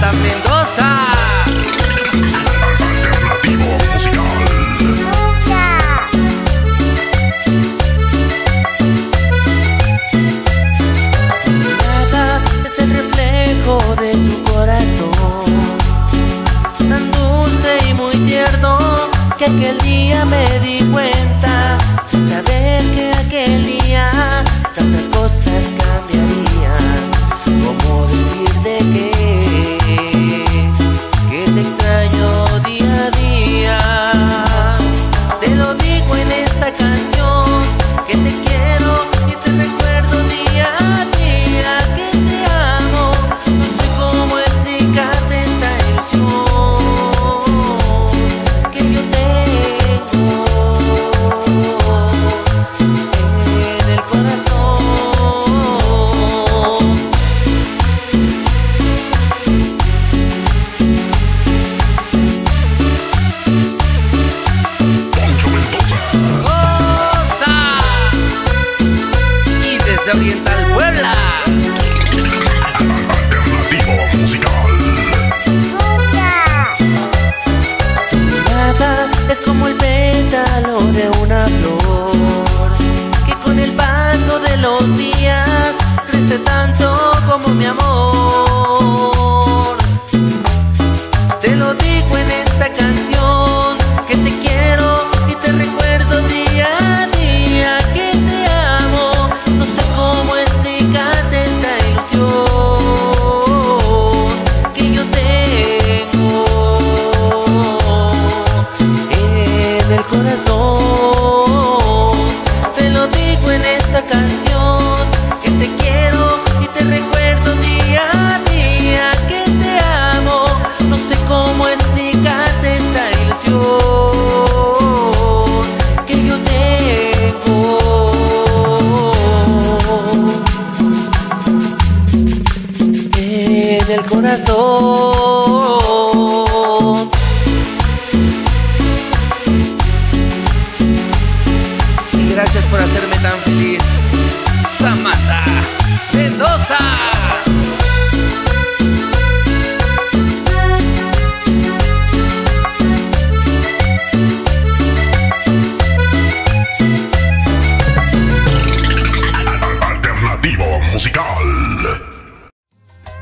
Jonathan Mendoza. Alternativo musical. Nada es el reflejo de tu corazón, tan dulce y muy tierno que aquel día me di cuenta. Saber Desde Oriental Puebla. Alternativo musical. Nada es como el pétalo de una flor que con el paso de los días crece tanto como mi amor. Y gracias por hacerme tan feliz, Samantha Mendoza. Alternativo musical.